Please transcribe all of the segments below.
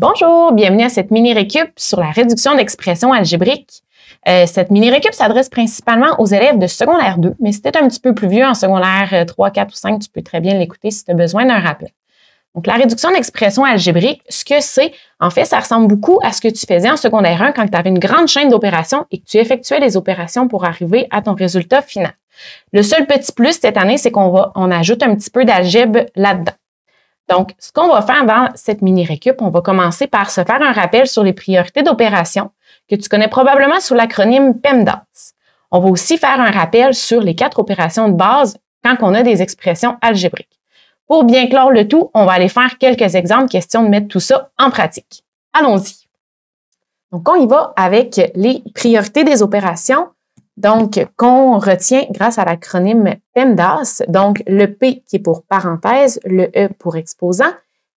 Bonjour, bienvenue à cette mini-récup sur la réduction d'expression algébrique. Euh, cette mini-récup s'adresse principalement aux élèves de secondaire 2, mais si tu un petit peu plus vieux en secondaire 3, euh, 4 ou 5, tu peux très bien l'écouter si tu as besoin d'un rappel. Donc, la réduction d'expression algébrique, ce que c'est, en fait, ça ressemble beaucoup à ce que tu faisais en secondaire 1 quand tu avais une grande chaîne d'opérations et que tu effectuais les opérations pour arriver à ton résultat final. Le seul petit plus cette année, c'est qu'on va, ajoute un petit peu d'algèbre là-dedans. Donc, ce qu'on va faire dans cette mini-récup, on va commencer par se faire un rappel sur les priorités d'opération que tu connais probablement sous l'acronyme PEMDAS. On va aussi faire un rappel sur les quatre opérations de base quand on a des expressions algébriques. Pour bien clore le tout, on va aller faire quelques exemples, question de mettre tout ça en pratique. Allons-y. Donc, on y va avec les priorités des opérations. Donc, qu'on retient grâce à l'acronyme PEMDAS. Donc, le P qui est pour parenthèse, le E pour exposant,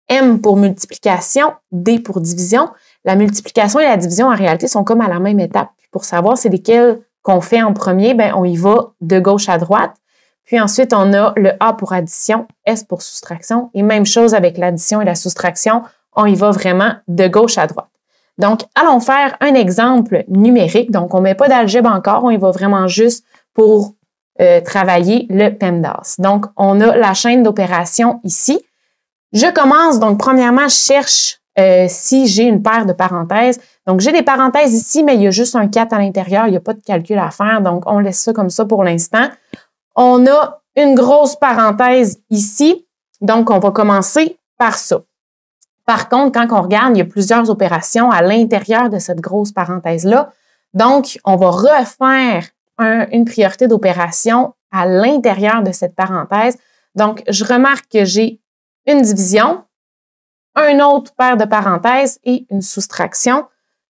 M pour multiplication, D pour division. La multiplication et la division, en réalité, sont comme à la même étape. Pour savoir c'est lesquels qu'on fait en premier, ben, on y va de gauche à droite. Puis ensuite, on a le A pour addition, S pour soustraction. Et même chose avec l'addition et la soustraction, on y va vraiment de gauche à droite. Donc, allons faire un exemple numérique. Donc, on ne met pas d'algèbre encore, on y va vraiment juste pour euh, travailler le PEMDAS. Donc, on a la chaîne d'opération ici. Je commence, donc, premièrement, je cherche euh, si j'ai une paire de parenthèses. Donc, j'ai des parenthèses ici, mais il y a juste un 4 à l'intérieur. Il n'y a pas de calcul à faire. Donc, on laisse ça comme ça pour l'instant. On a une grosse parenthèse ici. Donc, on va commencer par ça. Par contre, quand on regarde, il y a plusieurs opérations à l'intérieur de cette grosse parenthèse-là. Donc, on va refaire une priorité d'opération à l'intérieur de cette parenthèse. Donc, je remarque que j'ai une division, un autre paire de parenthèses et une soustraction.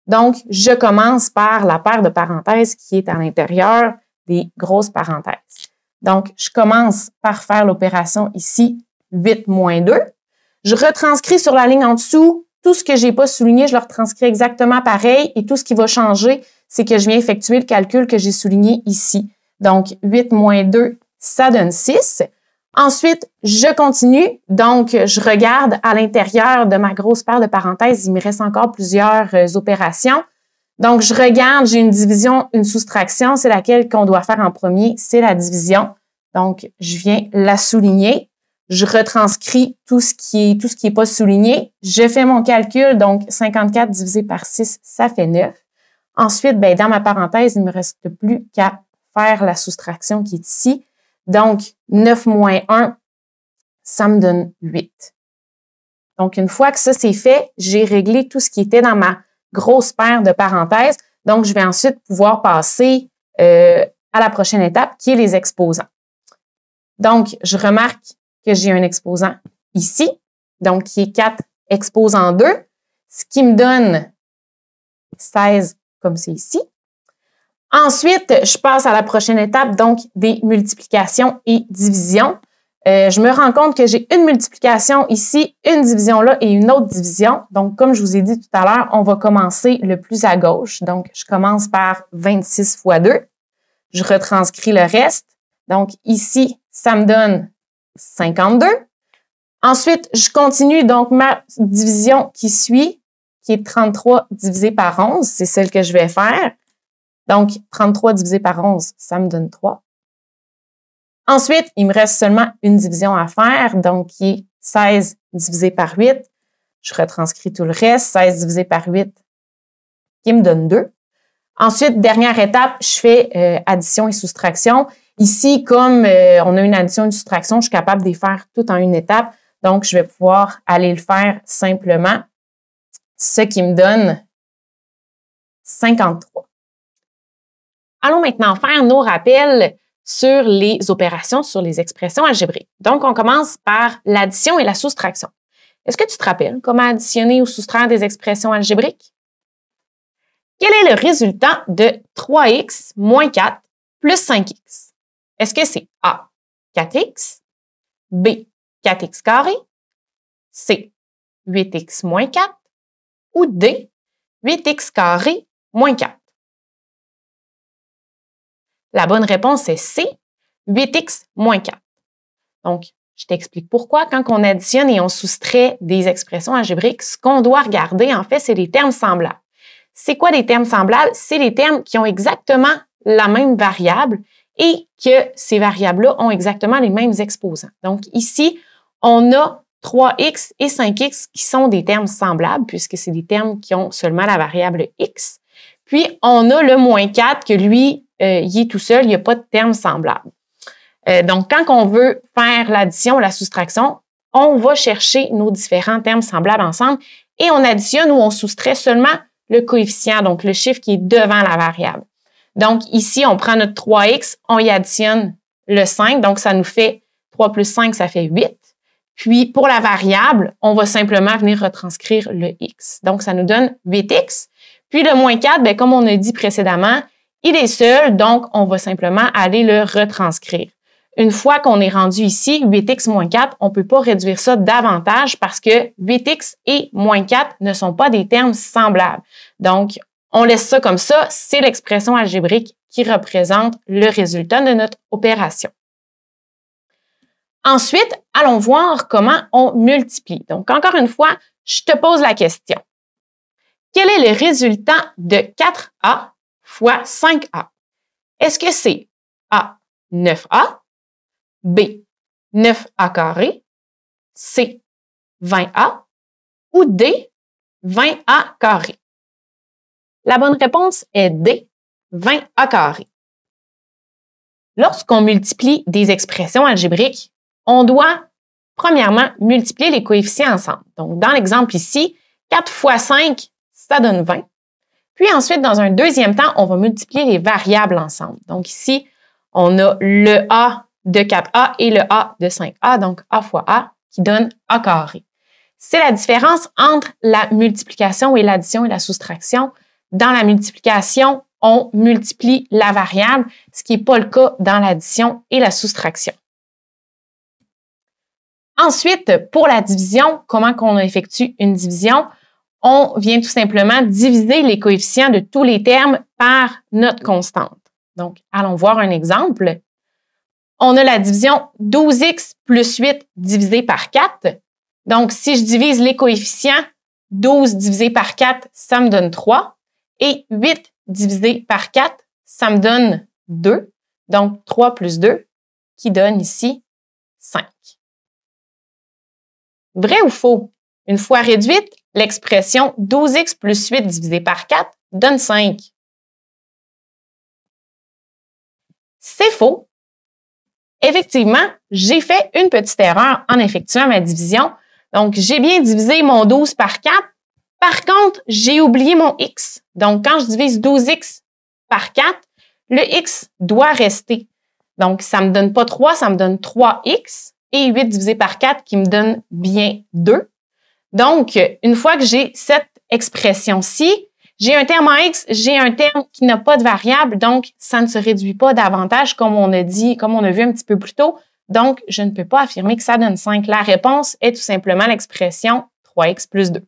Donc, je commence par la paire de parenthèses qui est à l'intérieur des grosses parenthèses. Donc, je commence par faire l'opération ici, 8 moins 2. Je retranscris sur la ligne en dessous tout ce que j'ai pas souligné, je le retranscris exactement pareil et tout ce qui va changer, c'est que je viens effectuer le calcul que j'ai souligné ici. Donc, 8 moins 2, ça donne 6. Ensuite, je continue. Donc, je regarde à l'intérieur de ma grosse paire de parenthèses. Il me reste encore plusieurs euh, opérations. Donc, je regarde, j'ai une division, une soustraction. C'est laquelle qu'on doit faire en premier? C'est la division. Donc, je viens la souligner. Je retranscris tout ce qui est, tout ce qui pas souligné. Je fais mon calcul. Donc, 54 divisé par 6, ça fait 9. Ensuite, ben, dans ma parenthèse, il me reste plus qu'à faire la soustraction qui est ici. Donc, 9 moins 1, ça me donne 8. Donc, une fois que ça c'est fait, j'ai réglé tout ce qui était dans ma grosse paire de parenthèses. Donc, je vais ensuite pouvoir passer euh, à la prochaine étape qui est les exposants. Donc, je remarque que j'ai un exposant ici, donc qui est 4 exposants 2, ce qui me donne 16 comme c'est ici. Ensuite, je passe à la prochaine étape, donc des multiplications et divisions. Euh, je me rends compte que j'ai une multiplication ici, une division là et une autre division. Donc, comme je vous ai dit tout à l'heure, on va commencer le plus à gauche. Donc, je commence par 26 fois 2. Je retranscris le reste. Donc, ici, ça me donne 52. Ensuite, je continue donc ma division qui suit, qui est 33 divisé par 11. C'est celle que je vais faire. Donc, 33 divisé par 11, ça me donne 3. Ensuite, il me reste seulement une division à faire, donc qui est 16 divisé par 8. Je retranscris tout le reste, 16 divisé par 8, qui me donne 2. Ensuite, dernière étape, je fais euh, addition et soustraction. Ici, comme euh, on a une addition et une soustraction, je suis capable de les faire tout en une étape. Donc, je vais pouvoir aller le faire simplement, ce qui me donne 53. Allons maintenant faire nos rappels sur les opérations, sur les expressions algébriques. Donc, on commence par l'addition et la soustraction. Est-ce que tu te rappelles comment additionner ou soustraire des expressions algébriques? Quel est le résultat de 3x moins 4 plus 5x? Est-ce que c'est A, 4x, B, 4x carré, C, 8x moins 4 ou D, 8x carré moins 4? La bonne réponse est C, 8x moins 4. Donc, Je t'explique pourquoi. Quand on additionne et on soustrait des expressions algébriques, ce qu'on doit regarder, en fait, c'est les termes semblables. C'est quoi des termes semblables? C'est les termes qui ont exactement la même variable et que ces variables-là ont exactement les mêmes exposants. Donc ici, on a 3x et 5x qui sont des termes semblables puisque c'est des termes qui ont seulement la variable x. Puis, on a le moins 4 que lui, euh, il est tout seul, il n'y a pas de terme semblable. Euh, donc, quand on veut faire l'addition la soustraction, on va chercher nos différents termes semblables ensemble et on additionne ou on soustrait seulement le coefficient, donc le chiffre qui est devant la variable. Donc, ici, on prend notre 3x, on y additionne le 5, donc ça nous fait 3 plus 5, ça fait 8. Puis, pour la variable, on va simplement venir retranscrire le x. Donc, ça nous donne 8x. Puis le moins 4, bien, comme on a dit précédemment, il est seul, donc on va simplement aller le retranscrire. Une fois qu'on est rendu ici, 8x moins 4, on ne peut pas réduire ça davantage parce que 8x et moins 4 ne sont pas des termes semblables. Donc, on laisse ça comme ça. C'est l'expression algébrique qui représente le résultat de notre opération. Ensuite, allons voir comment on multiplie. Donc, encore une fois, je te pose la question. Quel est le résultat de 4A fois 5A? Est-ce que c'est A, 9A, B, 9A carré, C, 20A ou D, 20A carré? La bonne réponse est D, 20A carré. Lorsqu'on multiplie des expressions algébriques, on doit premièrement multiplier les coefficients ensemble. Donc, dans l'exemple ici, 4 fois 5, ça donne 20. Puis ensuite, dans un deuxième temps, on va multiplier les variables ensemble. Donc ici, on a le A de 4A et le A de 5A, donc A fois A, qui donne A carré. C'est la différence entre la multiplication et l'addition et la soustraction. Dans la multiplication, on multiplie la variable, ce qui n'est pas le cas dans l'addition et la soustraction. Ensuite, pour la division, comment qu'on effectue une division? on vient tout simplement diviser les coefficients de tous les termes par notre constante. Donc, allons voir un exemple. On a la division 12x plus 8 divisé par 4. Donc, si je divise les coefficients, 12 divisé par 4, ça me donne 3. Et 8 divisé par 4, ça me donne 2. Donc, 3 plus 2, qui donne ici 5. Vrai ou faux? Une fois réduite, l'expression 12x plus 8 divisé par 4 donne 5. C'est faux. Effectivement, j'ai fait une petite erreur en effectuant ma division. Donc, j'ai bien divisé mon 12 par 4. Par contre, j'ai oublié mon x. Donc, quand je divise 12x par 4, le x doit rester. Donc, ça me donne pas 3, ça me donne 3x. Et 8 divisé par 4 qui me donne bien 2. Donc, une fois que j'ai cette expression-ci, j'ai un terme en X, j'ai un terme qui n'a pas de variable, donc ça ne se réduit pas davantage comme on a dit, comme on a vu un petit peu plus tôt. Donc, je ne peux pas affirmer que ça donne 5. La réponse est tout simplement l'expression 3x plus 2.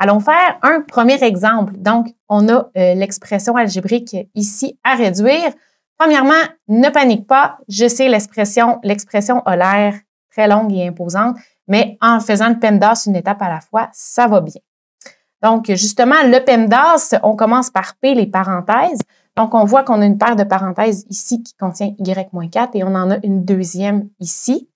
Allons faire un premier exemple. Donc, on a euh, l'expression algébrique ici à réduire. Premièrement, ne panique pas. Je sais l'expression, l'expression a l'air très longue et imposante mais en faisant le PEMDAS une étape à la fois, ça va bien. Donc, justement, le PEMDAS, on commence par P, les parenthèses. Donc, on voit qu'on a une paire de parenthèses ici qui contient Y-4 et on en a une deuxième ici.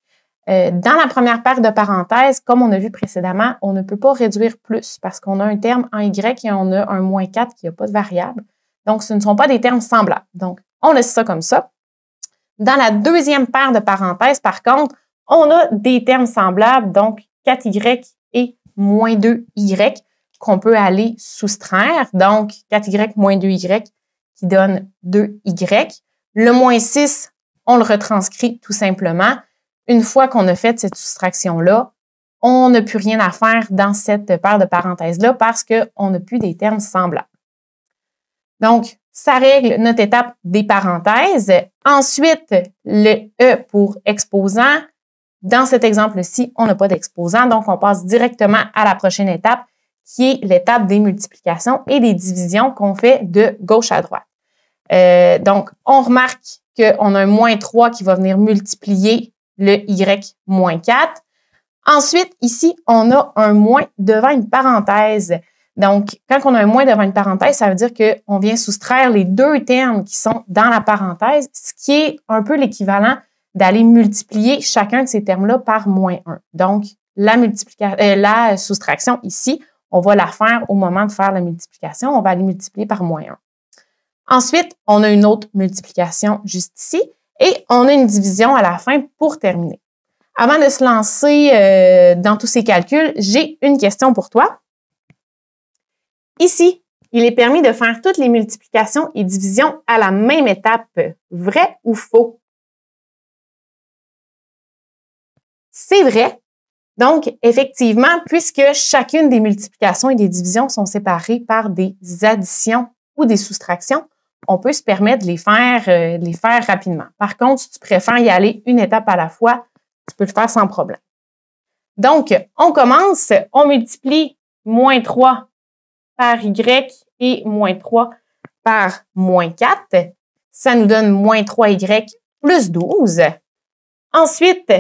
Euh, dans la première paire de parenthèses, comme on a vu précédemment, on ne peut pas réduire plus parce qu'on a un terme en Y et on a un moins 4 qui n'a pas de variable. Donc, ce ne sont pas des termes semblables. Donc, on laisse ça comme ça. Dans la deuxième paire de parenthèses, par contre, on a des termes semblables, donc 4y et moins 2y qu'on peut aller soustraire. Donc, 4y moins 2y qui donne 2y. Le moins 6, on le retranscrit tout simplement. Une fois qu'on a fait cette soustraction-là, on n'a plus rien à faire dans cette paire de parenthèses-là parce qu'on n'a plus des termes semblables. Donc, ça règle notre étape des parenthèses. Ensuite, le E pour exposant, dans cet exemple-ci, on n'a pas d'exposant, donc on passe directement à la prochaine étape, qui est l'étape des multiplications et des divisions qu'on fait de gauche à droite. Euh, donc, on remarque qu'on a un moins 3 qui va venir multiplier le y moins 4. Ensuite, ici, on a un moins devant une parenthèse. Donc, quand on a un moins devant une parenthèse, ça veut dire qu'on vient soustraire les deux termes qui sont dans la parenthèse, ce qui est un peu l'équivalent d'aller multiplier chacun de ces termes-là par moins 1. Donc, la, multiplication, euh, la soustraction ici, on va la faire au moment de faire la multiplication. On va aller multiplier par moins 1. Ensuite, on a une autre multiplication juste ici et on a une division à la fin pour terminer. Avant de se lancer euh, dans tous ces calculs, j'ai une question pour toi. Ici, il est permis de faire toutes les multiplications et divisions à la même étape. Vrai ou faux? C'est vrai. Donc, effectivement, puisque chacune des multiplications et des divisions sont séparées par des additions ou des soustractions, on peut se permettre de les faire, euh, de les faire rapidement. Par contre, si tu préfères y aller une étape à la fois, tu peux le faire sans problème. Donc, on commence, on multiplie moins 3 par Y et moins 3 par moins 4. Ça nous donne moins 3Y plus 12. Ensuite,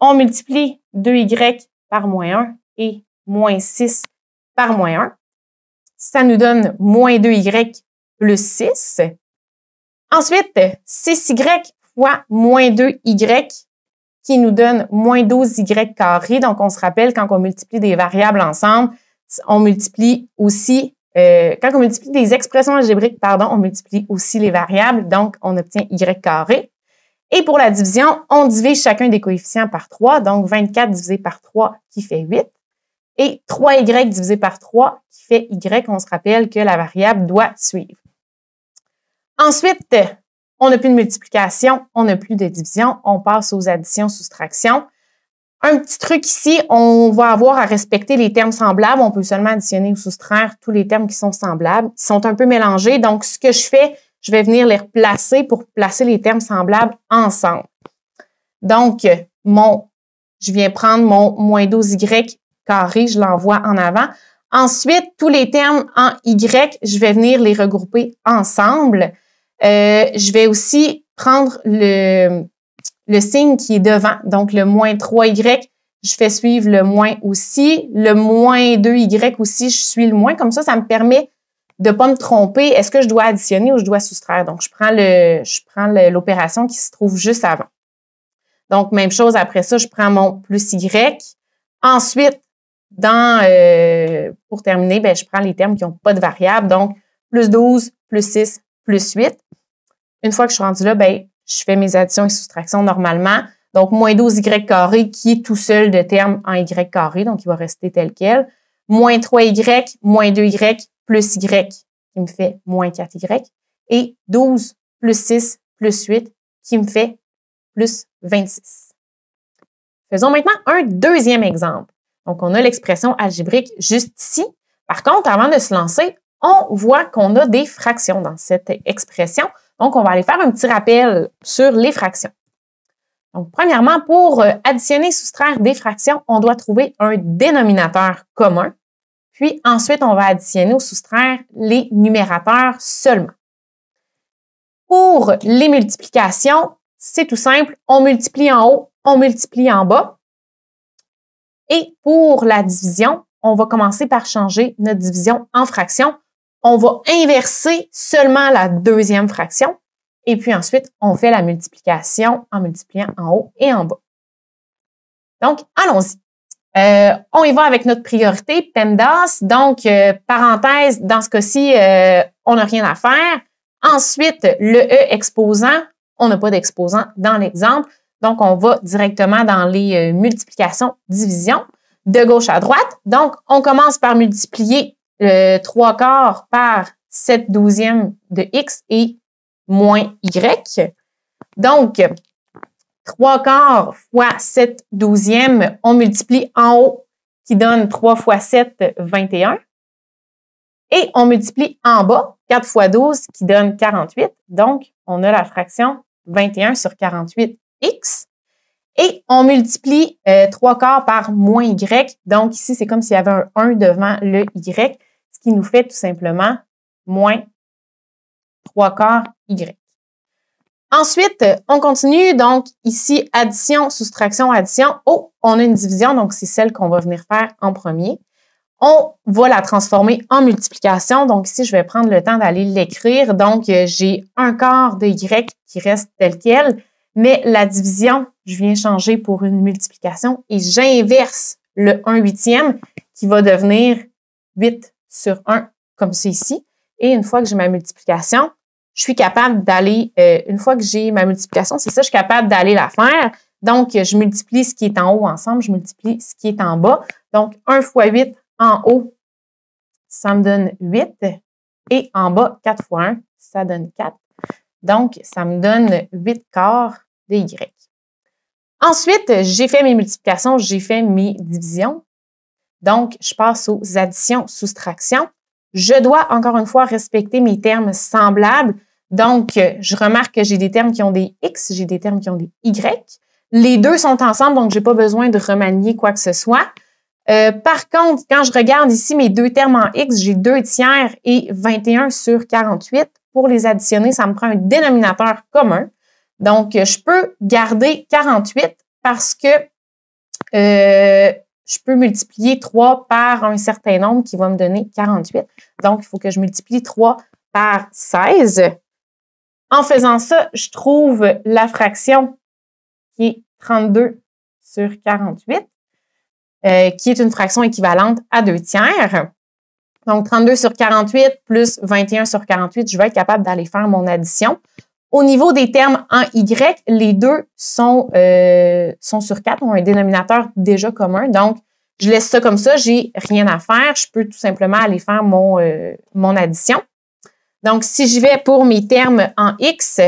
on multiplie 2Y par moins 1 et moins 6 par moins 1. Ça nous donne moins 2Y plus 6. Ensuite, 6Y fois moins 2Y qui nous donne moins 12Y carré. Donc, on se rappelle, quand on multiplie des variables ensemble, on multiplie aussi, euh, quand on multiplie des expressions algébriques, pardon, on multiplie aussi les variables. Donc, on obtient Y carré. Et pour la division, on divise chacun des coefficients par 3. Donc, 24 divisé par 3 qui fait 8. Et 3Y divisé par 3 qui fait Y. On se rappelle que la variable doit suivre. Ensuite, on n'a plus de multiplication, on n'a plus de division, on passe aux additions, soustractions. Un petit truc ici, on va avoir à respecter les termes semblables. On peut seulement additionner ou soustraire tous les termes qui sont semblables. Ils sont un peu mélangés. Donc, ce que je fais, je vais venir les replacer pour placer les termes semblables ensemble. Donc, mon, je viens prendre mon moins 12y carré, je l'envoie en avant. Ensuite, tous les termes en y, je vais venir les regrouper ensemble. Euh, je vais aussi prendre le, le signe qui est devant, donc le moins 3y. Je fais suivre le moins aussi. Le moins 2y aussi, je suis le moins. Comme ça, ça me permet de pas me tromper. Est-ce que je dois additionner ou je dois soustraire? Donc, je prends le, je prends l'opération qui se trouve juste avant. Donc, même chose après ça, je prends mon plus y. Ensuite, dans, euh, pour terminer, ben, je prends les termes qui n'ont pas de variable. Donc, plus 12, plus 6, plus 8. Une fois que je suis rendue là, ben, je fais mes additions et soustractions normalement. Donc, moins 12y carré qui est tout seul de terme en y carré, donc il va rester tel quel. Moins 3y, moins 2y, plus y qui me fait moins 4y. Et 12 plus 6 plus 8 qui me fait plus 26. Faisons maintenant un deuxième exemple. Donc, on a l'expression algébrique juste ici. Par contre, avant de se lancer, on voit qu'on a des fractions dans cette expression. Donc, on va aller faire un petit rappel sur les fractions. Donc, premièrement, pour euh, additionner et soustraire des fractions, on doit trouver un dénominateur commun. Puis ensuite, on va additionner ou soustraire les numérateurs seulement. Pour les multiplications, c'est tout simple. On multiplie en haut, on multiplie en bas. Et pour la division, on va commencer par changer notre division en fractions on va inverser seulement la deuxième fraction et puis ensuite, on fait la multiplication en multipliant en haut et en bas. Donc, allons-y. Euh, on y va avec notre priorité, PEMDAS. Donc, euh, parenthèse, dans ce cas-ci, euh, on n'a rien à faire. Ensuite, le E exposant, on n'a pas d'exposant dans l'exemple. Donc, on va directement dans les multiplications, divisions, de gauche à droite. Donc, on commence par multiplier le 3 quarts par 7 douzièmes de x et moins y. Donc, 3 quarts fois 7 douzièmes, on multiplie en haut qui donne 3 fois 7, 21. Et on multiplie en bas, 4 fois 12 qui donne 48. Donc, on a la fraction 21 sur 48x. Et on multiplie 3 euh, quarts par moins y. Donc, ici, c'est comme s'il y avait un 1 devant le y ce qui nous fait tout simplement moins 3 quarts Y. Ensuite, on continue. Donc, ici, addition, soustraction, addition. Oh, on a une division, donc c'est celle qu'on va venir faire en premier. On va la transformer en multiplication. Donc, ici, je vais prendre le temps d'aller l'écrire. Donc, j'ai un quart de Y qui reste tel quel, mais la division, je viens changer pour une multiplication et j'inverse le 1 huitième qui va devenir 8 sur 1, comme c'est ici. Et une fois que j'ai ma multiplication, je suis capable d'aller, euh, une fois que j'ai ma multiplication, c'est ça, je suis capable d'aller la faire. Donc, je multiplie ce qui est en haut ensemble, je multiplie ce qui est en bas. Donc, 1 fois 8 en haut, ça me donne 8. Et en bas, 4 fois 1, ça donne 4. Donc, ça me donne 8 quarts de Y. Ensuite, j'ai fait mes multiplications, j'ai fait mes divisions. Donc, je passe aux additions, soustractions. Je dois, encore une fois, respecter mes termes semblables. Donc, je remarque que j'ai des termes qui ont des X, j'ai des termes qui ont des Y. Les deux sont ensemble, donc j'ai pas besoin de remanier quoi que ce soit. Euh, par contre, quand je regarde ici mes deux termes en X, j'ai 2 tiers et 21 sur 48. Pour les additionner, ça me prend un dénominateur commun. Donc, je peux garder 48 parce que euh, je peux multiplier 3 par un certain nombre qui va me donner 48. Donc, il faut que je multiplie 3 par 16. En faisant ça, je trouve la fraction qui est 32 sur 48. Euh, qui est une fraction équivalente à 2 tiers. Donc, 32 sur 48 plus 21 sur 48, je vais être capable d'aller faire mon addition. Au niveau des termes en Y, les deux sont, euh, sont sur 4, ont un dénominateur déjà commun. Donc, je laisse ça comme ça, j'ai rien à faire. Je peux tout simplement aller faire mon, euh, mon addition. Donc, si je vais pour mes termes en X,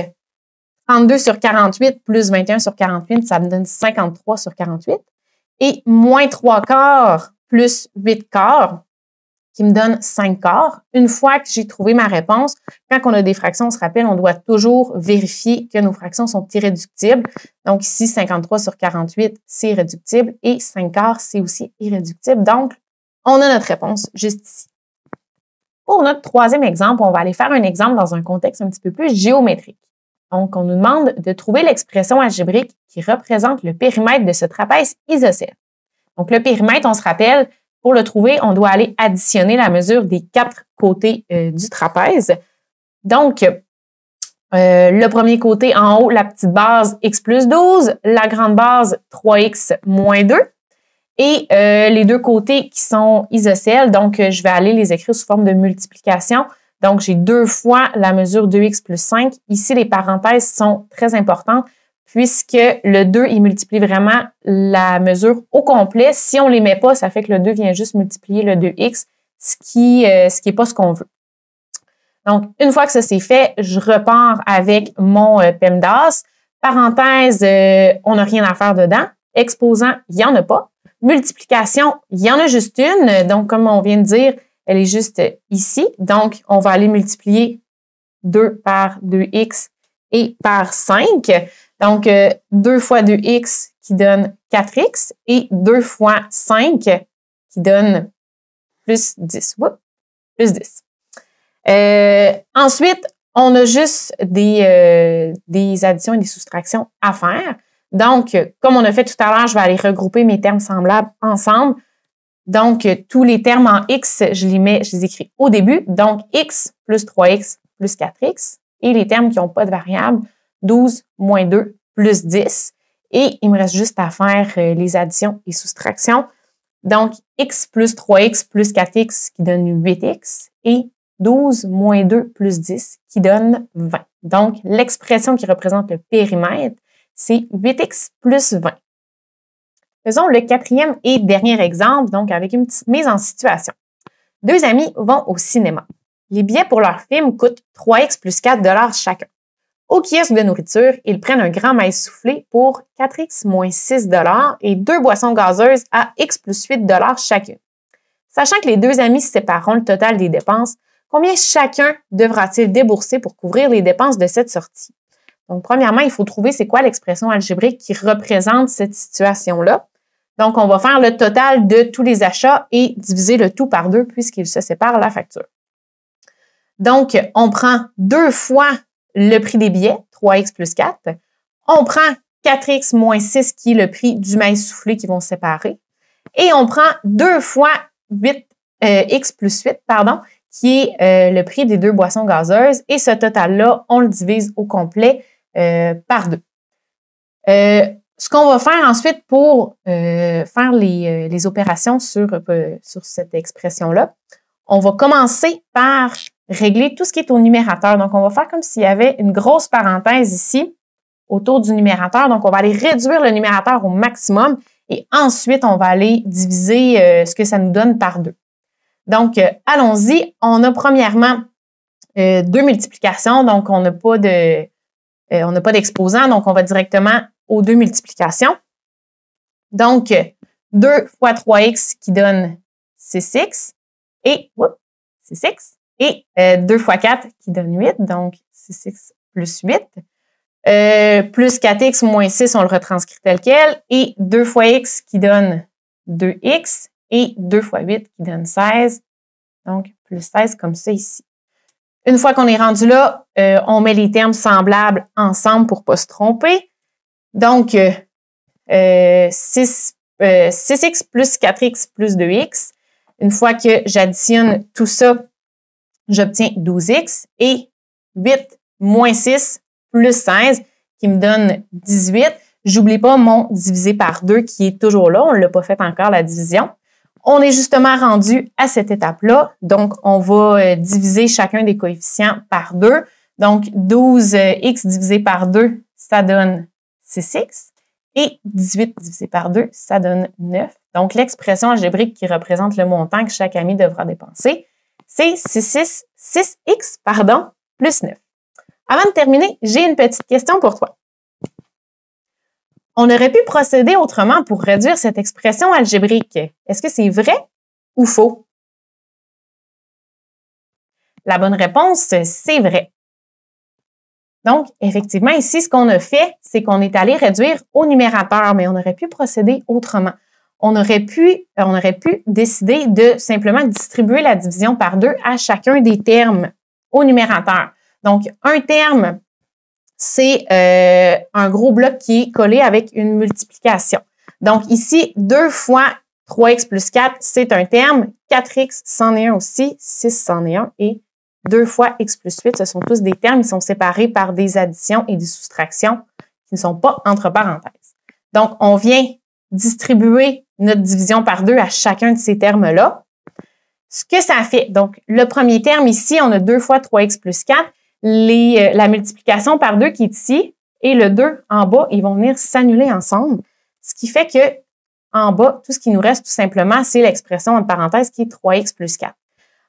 32 sur 48 plus 21 sur 48, ça me donne 53 sur 48 et moins 3 quarts plus 8 quarts, qui me donne 5 quarts. Une fois que j'ai trouvé ma réponse, quand on a des fractions, on se rappelle, on doit toujours vérifier que nos fractions sont irréductibles. Donc ici, 53 sur 48, c'est irréductible et 5 quarts, c'est aussi irréductible. Donc, on a notre réponse juste ici. Pour notre troisième exemple, on va aller faire un exemple dans un contexte un petit peu plus géométrique. Donc, on nous demande de trouver l'expression algébrique qui représente le périmètre de ce trapèze isocèle. Donc, le périmètre, on se rappelle, pour le trouver, on doit aller additionner la mesure des quatre côtés euh, du trapèze. Donc, euh, le premier côté en haut, la petite base x plus 12, la grande base 3x moins 2. Et euh, les deux côtés qui sont isocèles, donc je vais aller les écrire sous forme de multiplication. Donc, j'ai deux fois la mesure 2x plus 5. Ici, les parenthèses sont très importantes puisque le 2, il multiplie vraiment la mesure au complet. Si on ne les met pas, ça fait que le 2 vient juste multiplier le 2x, ce qui euh, n'est pas ce qu'on veut. Donc, une fois que ça c'est fait, je repars avec mon euh, PEMDAS. Parenthèse, euh, on n'a rien à faire dedans. Exposant, il n'y en a pas. Multiplication, il y en a juste une. Donc, comme on vient de dire, elle est juste ici. Donc, on va aller multiplier 2 par 2x et par 5. Donc, 2 euh, fois 2x qui donne 4x et 2 fois 5 qui donne plus 10. plus 10. Euh, ensuite, on a juste euh, des additions et des soustractions à faire. Donc, comme on a fait tout à l'heure, je vais aller regrouper mes termes semblables ensemble. Donc, tous les termes en x, je les mets, je les écris au début. Donc, x plus 3x plus 4x. Et les termes qui n'ont pas de variable, 12 moins 2 plus 10. Et il me reste juste à faire euh, les additions et soustractions. Donc, x plus 3x plus 4x qui donne 8x et 12 moins 2 plus 10 qui donne 20. Donc, l'expression qui représente le périmètre, c'est 8x plus 20. Faisons le quatrième et dernier exemple, donc avec une petite mise en situation. Deux amis vont au cinéma. Les billets pour leur film coûtent 3x plus 4 dollars chacun. Au kiosque de nourriture, ils prennent un grand maïs soufflé pour 4x moins 6 dollars et deux boissons gazeuses à x plus 8 dollars chacune. Sachant que les deux amis sépareront le total des dépenses, combien chacun devra-t-il débourser pour couvrir les dépenses de cette sortie? Donc, premièrement, il faut trouver c'est quoi l'expression algébrique qui représente cette situation-là. Donc, on va faire le total de tous les achats et diviser le tout par deux puisqu'il se sépare la facture. Donc, on prend deux fois le prix des billets, 3x plus 4. On prend 4x moins 6, qui est le prix du maïs soufflé qui vont séparer. Et on prend deux fois 8, euh, x plus 8, pardon, qui est euh, le prix des deux boissons gazeuses. Et ce total-là, on le divise au complet euh, par deux. ce qu'on va faire ensuite pour faire les, opérations sur, sur cette expression-là, on va commencer par régler tout ce qui est au numérateur. Donc, on va faire comme s'il y avait une grosse parenthèse ici autour du numérateur. Donc, on va aller réduire le numérateur au maximum et ensuite, on va aller diviser euh, ce que ça nous donne par deux. Donc, euh, allons-y. On a premièrement euh, deux multiplications, donc on n'a pas de, on n'a pas d'exposant, donc on va directement aux deux multiplications. Donc, 2 fois 3x qui donne 6x et, 6x, et 2 fois 4 qui donne 8, donc 6x plus 8. Euh, plus 4x moins 6, on le retranscrit tel quel. Et 2 fois x qui donne 2x. Et 2 fois 8 qui donne 16. Donc, plus 16 comme ça ici. Une fois qu'on est rendu là, euh, on met les termes semblables ensemble pour ne pas se tromper. Donc, euh, 6, euh, 6x plus 4x plus 2x. Une fois que j'additionne tout ça, j'obtiens 12x. Et 8 moins 6 plus 16 qui me donne 18. J'oublie pas mon divisé par 2 qui est toujours là. On l'a pas fait encore, la division. On est justement rendu à cette étape-là. Donc, on va euh, diviser chacun des coefficients par 2. Donc, 12x divisé par 2, ça donne 6x. Et 18 divisé par 2, ça donne 9. Donc, l'expression algébrique qui représente le montant que chaque ami devra dépenser, c'est 6, 6x pardon, plus 9. Avant de terminer, j'ai une petite question pour toi. On aurait pu procéder autrement pour réduire cette expression algébrique. Est-ce que c'est vrai ou faux? La bonne réponse, c'est vrai. Donc, effectivement, ici, ce qu'on a fait, c'est qu'on est allé réduire au numérateur, mais on aurait pu procéder autrement. On aurait pu, on aurait pu décider de simplement distribuer la division par deux à chacun des termes au numérateur. Donc, un terme, c'est euh, un gros bloc qui est collé avec une multiplication. Donc, ici, 2 fois 3x plus 4, c'est un terme. 4x, c'en est un aussi. 6, c'en est un. Et 2 fois x plus 8, ce sont tous des termes. Ils sont séparés par des additions et des soustractions qui ne sont pas entre parenthèses. Donc, on vient distribuer notre division par deux à chacun de ces termes-là. Ce que ça fait, donc, le premier terme ici, on a 2 fois 3x plus 4 les, euh, la multiplication par 2 qui est ici et le 2 en bas, ils vont venir s'annuler ensemble. Ce qui fait que en bas, tout ce qui nous reste tout simplement, c'est l'expression en parenthèse qui est 3x plus 4.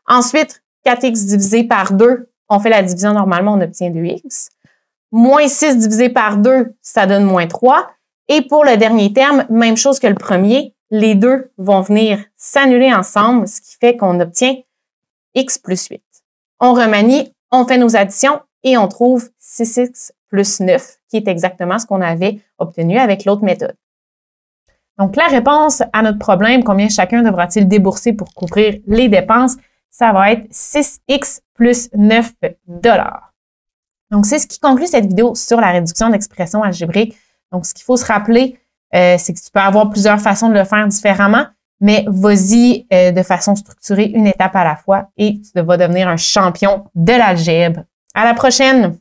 Ensuite, 4x divisé par 2, on fait la division normalement, on obtient 2x. Moins 6 divisé par 2, ça donne moins 3. Et pour le dernier terme, même chose que le premier, les deux vont venir s'annuler ensemble, ce qui fait qu'on obtient x plus 8. On remanie, on fait nos additions et on trouve 6x plus 9, qui est exactement ce qu'on avait obtenu avec l'autre méthode. Donc, la réponse à notre problème, combien chacun devra-t-il débourser pour couvrir les dépenses, ça va être 6x plus 9 dollars. Donc, c'est ce qui conclut cette vidéo sur la réduction d'expression algébrique. Donc, ce qu'il faut se rappeler, euh, c'est que tu peux avoir plusieurs façons de le faire différemment mais vas-y euh, de façon structurée, une étape à la fois, et tu vas devenir un champion de l'algèbre. À la prochaine!